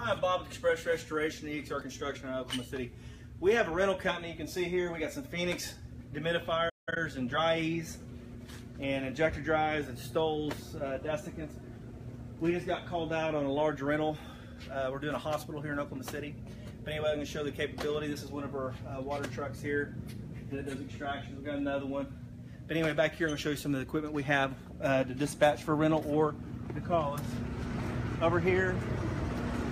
Hi, I'm Bob with Express Restoration, and EXR Construction in Oklahoma City. We have a rental company you can see here. We got some Phoenix dehumidifiers and Dri-Eaz and Injectidrys and Stoles uh, desiccants. We just got called out on a large rental. Uh, we're doing a hospital here in Oklahoma City. But anyway, I'm going to show the capability. This is one of our uh, water trucks here that does extractions. We've got another one. But anyway, back here I'm going to show you some of the equipment we have uh, to dispatch for rental or to call us. Over here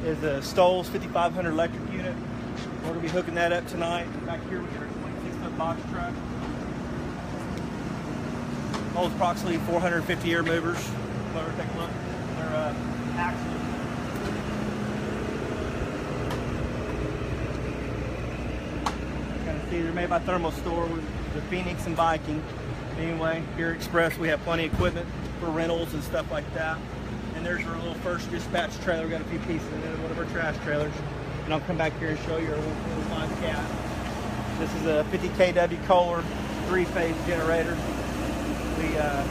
is a Stoles 5500 electric unit. We're going to be hooking that up tonight. Back here we got our 26 foot box truck. Holds approximately 450 air movers. Over, take a look. They're uh, axles. See they're made by Therma-Stor with the Phoenix and Viking. Anyway, here at Express we have plenty of equipment for rentals and stuff like that. And there's our little first dispatch trailer. We got a few pieces in it, one of our trash trailers. And I'll come back here and show you our 145 cat. This is a 50 kW Kohler three-phase generator. We uh,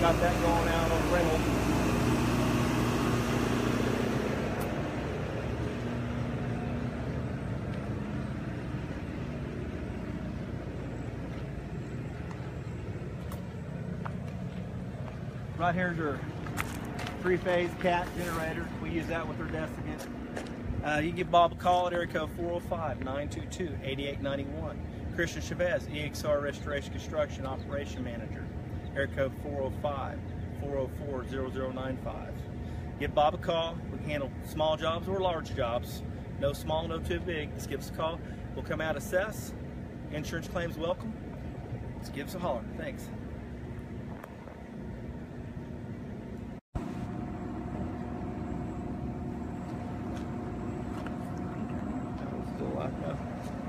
got that going out on rental. Right here's our three-phase cat generator. We use that with our desiccant. Uh, you can give Bob a call at area code 405-922-8891. Christian Chavez, EXR Restoration Construction Operation Manager, area code 405-404-0095. Give Bob a call. We handle small jobs or large jobs. No small, no too big. Just give us a call. We'll come out assess. Insurance claims welcome. Just give us a holler. Thanks. Alive now.